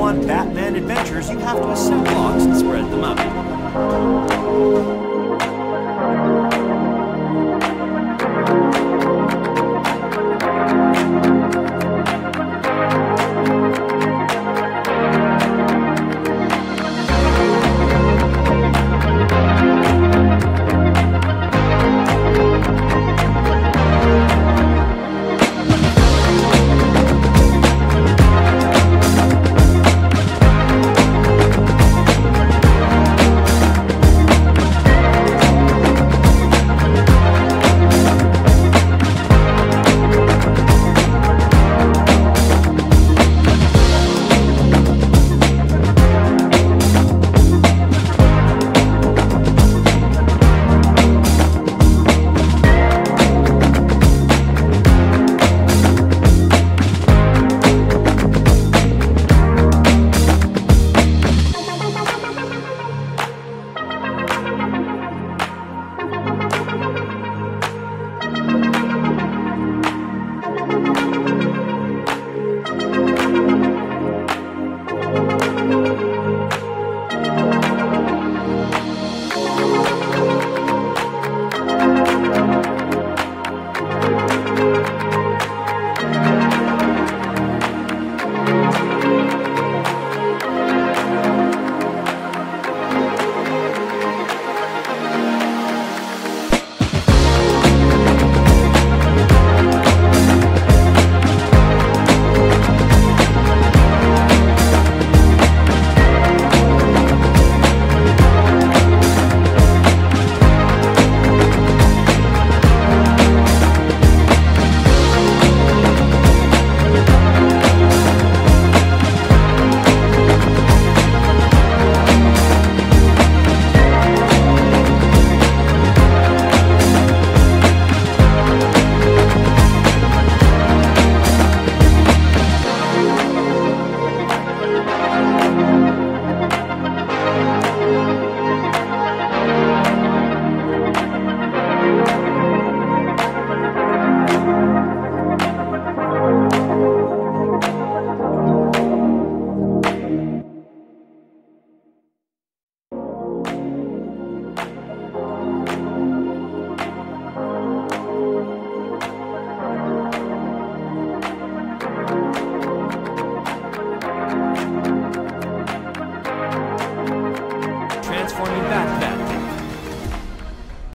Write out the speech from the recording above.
want Batman adventures, you have to assemble blocks and spread them out. metropolitana.